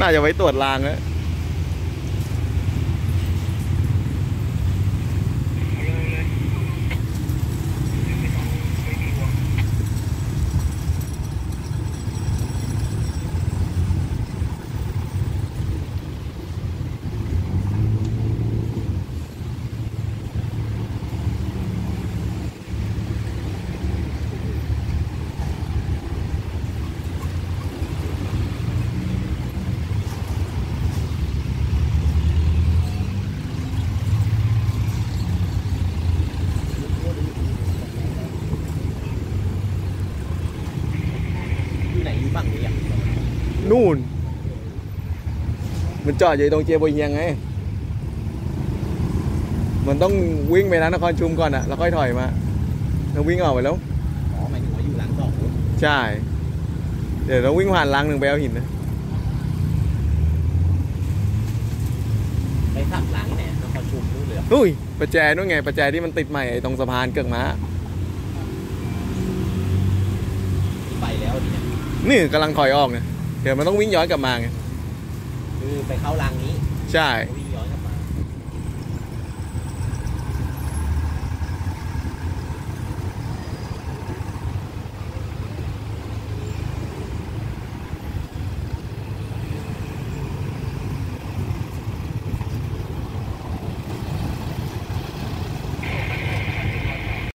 น่าจะไว้ตรวจรางนะ ฝั่งนี้อะนู่น มันจอดอยู่ตรงเจียบวยเฮียงไง มันต้องวิ่งไปนะนครชุมก่อนอะแล้วค่อยถอยมาแล้ววิ่งออกไปแล้ว อ๋อหมายถึงว่าอยู่หลังสองใช่ เดี๋ยวเราวิ่งผ่านรางหนึ่งไปเอาหินนะ ไปขับหลังเนี่ยนครชุมนู่นเลยเหรออุ้ยประแจนู่นไงประแจที่มันติดใหม่ไอ้ตรงสะพานเกือกม้า นี่ยนี่กำลังถอยออกเนี่ยเดี๋ยวมันต้องวิ่งย้อนกลับมาไงคือไปเข้ารังนี้ ใช่วิ่ง